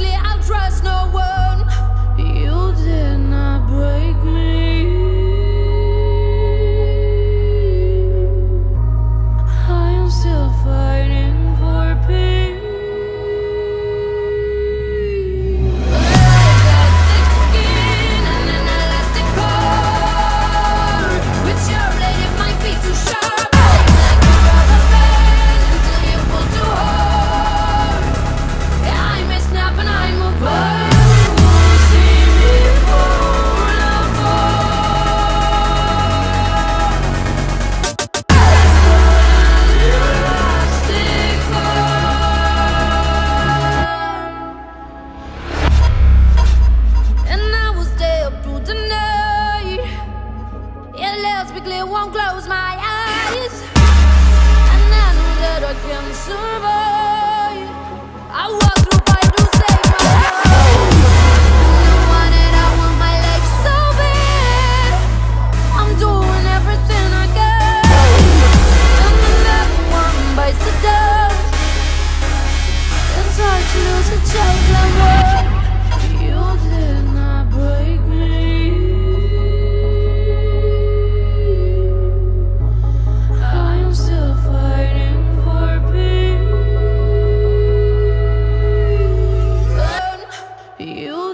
quickly. won't close my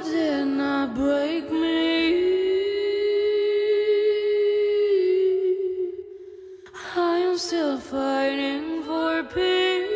did not break me. I am still fighting for peace.